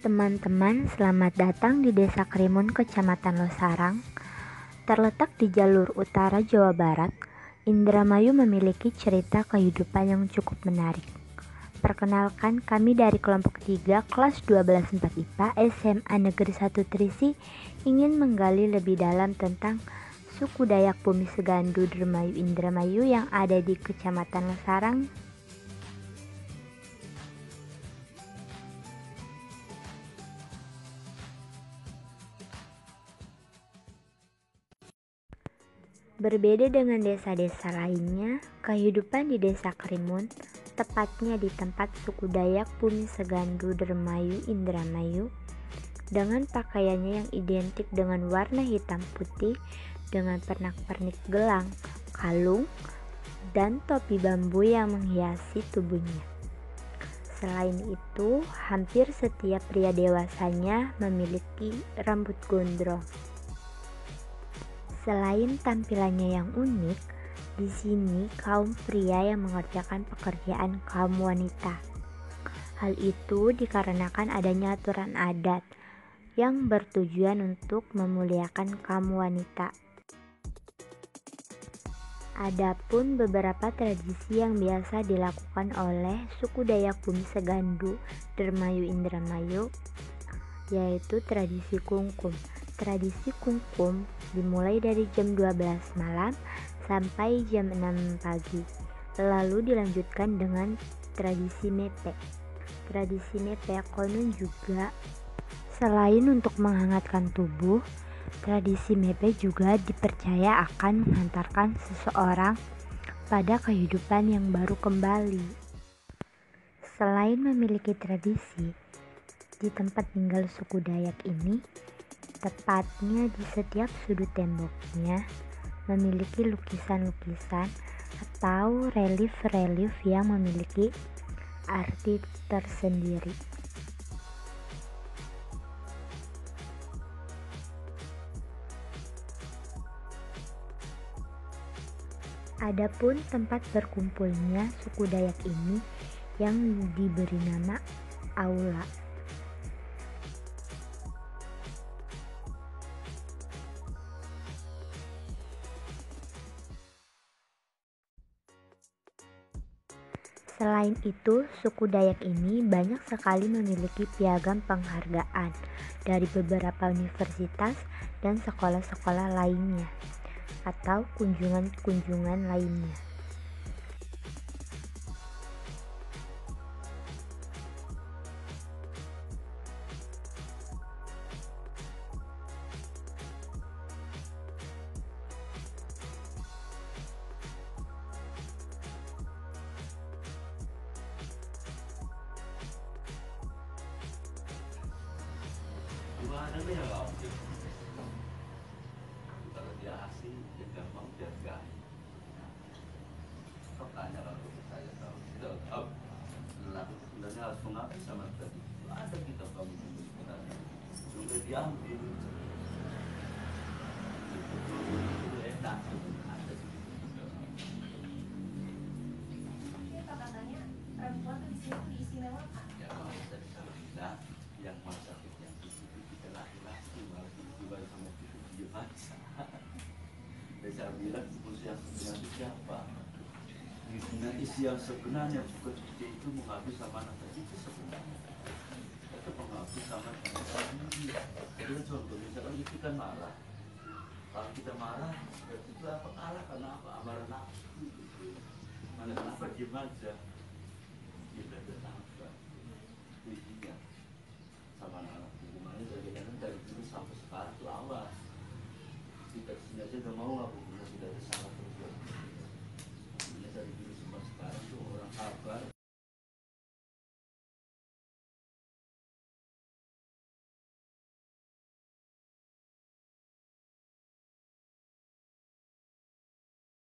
Teman-teman, selamat datang di Desa Krimun, Kecamatan Losarang. Terletak di jalur utara Jawa Barat, Indramayu memiliki cerita kehidupan yang cukup menarik. Perkenalkan, kami dari kelompok 3 kelas 12 4 IPA SMA Negeri 1 Trisi ingin menggali lebih dalam tentang suku Dayak Bumi Segandu Dermayu Indramayu yang ada di Kecamatan Losarang, Berbeda dengan desa-desa lainnya, kehidupan di desa Krimun, tepatnya di tempat suku Dayak Bumi Segandu Dermayu Indramayu, dengan pakaiannya yang identik dengan warna hitam putih dengan pernak-pernik gelang, kalung, dan topi bambu yang menghiasi tubuhnya. Selain itu, hampir setiap pria dewasanya memiliki rambut gondrong. Selain tampilannya yang unik, di sini kaum pria yang mengerjakan pekerjaan kaum wanita. Hal itu dikarenakan adanya aturan adat yang bertujuan untuk memuliakan kaum wanita. Adapun beberapa tradisi yang biasa dilakukan oleh suku Dayak Bumi Segandu, Dermayu Indramayu, yaitu tradisi kungkum. Tradisi kungkum dimulai dari jam 12 malam sampai jam 6 pagi. Lalu dilanjutkan dengan tradisi mepe. Tradisi mepe konon juga selain untuk menghangatkan tubuh, tradisi mepe juga dipercaya akan mengantarkan seseorang pada kehidupan yang baru kembali. Selain memiliki tradisi, di tempat tinggal suku Dayak ini Tepatnya di setiap sudut temboknya memiliki lukisan-lukisan atau relief-relief yang memiliki arti tersendiri. Adapun tempat berkumpulnya suku Dayak ini yang diberi nama aula. Selain itu, suku Dayak ini banyak sekali memiliki piagam penghargaan dari beberapa universitas dan sekolah-sekolah lainnya, atau kunjungan-kunjungan lainnya. Yang kita laki-laki malah tiba-tiba sama dan saya bilang sebenarnya siapa. Dengan isi yang sebenarnya suka seperti itu mengabdi sama anak itu sebenarnya. Itu mengabdi sama anak tadi jadi kan contoh misalkan itu kan marah. Kalau kita marah berarti itu apa kalah? Karena apa? Amarah nafsu mana kenapa diem aja. Kita kenapa intinya sama anak hubungannya dari kan dari dulu sampai sekarang itu awas saya sudah mau ngaku, saya sudah bersalah.